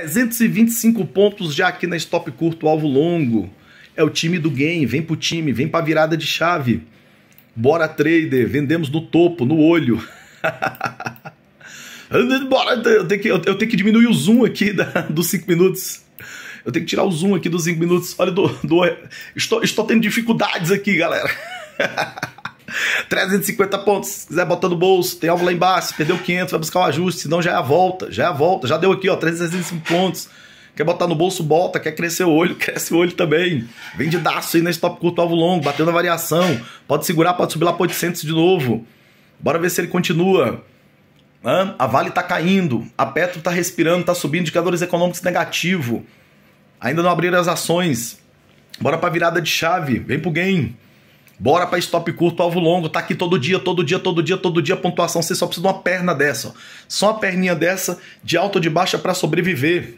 325 pontos já aqui na stop curto, alvo longo. É o time do game, vem pro time, vem pra virada de chave. Bora trader, vendemos no topo, no olho. Bora, eu tenho, que, eu tenho que diminuir o zoom aqui da, dos 5 minutos. Eu tenho que tirar o zoom aqui dos 5 minutos. Olha, do, do, estou, estou tendo dificuldades aqui, galera. 350 pontos, se quiser botar no bolso, tem alvo lá embaixo, perdeu 500, vai buscar um ajuste, senão já é a volta, já é a volta, já deu aqui, ó, 365 pontos. Quer botar no bolso, bota, quer crescer o olho, cresce o olho também. Vem de daço aí nesse top curto, alvo longo, batendo a variação. Pode segurar, pode subir lá para 800 de novo. Bora ver se ele continua. A Vale tá caindo, a Petro tá respirando, tá subindo, indicadores econômicos negativo. Ainda não abriram as ações. Bora pra virada de chave, vem pro game. Bora para stop curto, alvo longo, tá aqui todo dia, todo dia, todo dia, todo dia, pontuação. Você só precisa de uma perna dessa, ó. Só uma perninha dessa, de alta ou de baixa para sobreviver.